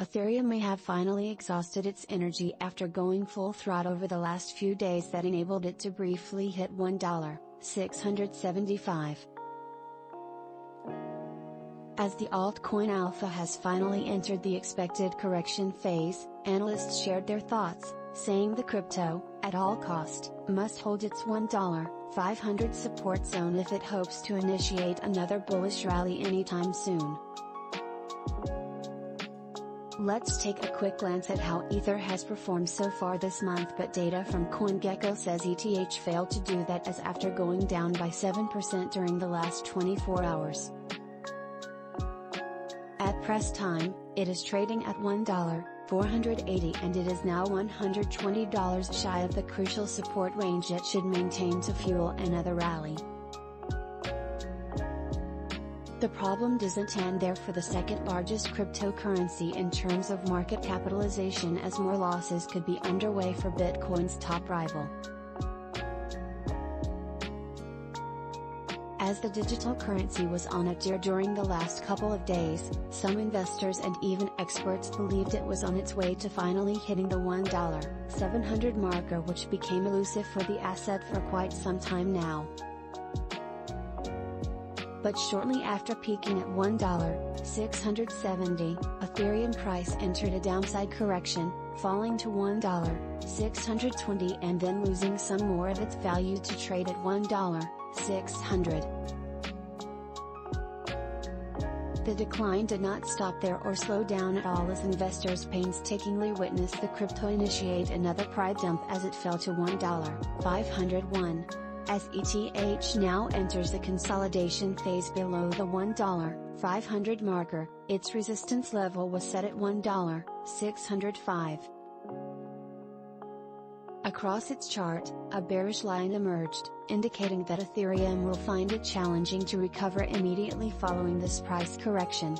Ethereum may have finally exhausted its energy after going full throttle over the last few days that enabled it to briefly hit $1.675. As the altcoin alpha has finally entered the expected correction phase, analysts shared their thoughts, saying the crypto, at all cost, must hold its $1.500 support zone if it hopes to initiate another bullish rally anytime soon. Let's take a quick glance at how Ether has performed so far this month but data from CoinGecko says ETH failed to do that as after going down by 7% during the last 24 hours. At press time, it is trading at $1.480 and it is now $120 shy of the crucial support range it should maintain to fuel another rally. The problem doesn't end there for the second largest cryptocurrency in terms of market capitalization as more losses could be underway for Bitcoin's top rival. As the digital currency was on a tear during the last couple of days, some investors and even experts believed it was on its way to finally hitting the $1.700 marker which became elusive for the asset for quite some time now but shortly after peaking at $1.670, Ethereum price entered a downside correction, falling to $1.620 and then losing some more of its value to trade at $1.600. The decline did not stop there or slow down at all as investors painstakingly witnessed the crypto initiate another price dump as it fell to $1.501. As ETH now enters the consolidation phase below the $1.500 marker, its resistance level was set at $1.605. Across its chart, a bearish line emerged, indicating that Ethereum will find it challenging to recover immediately following this price correction.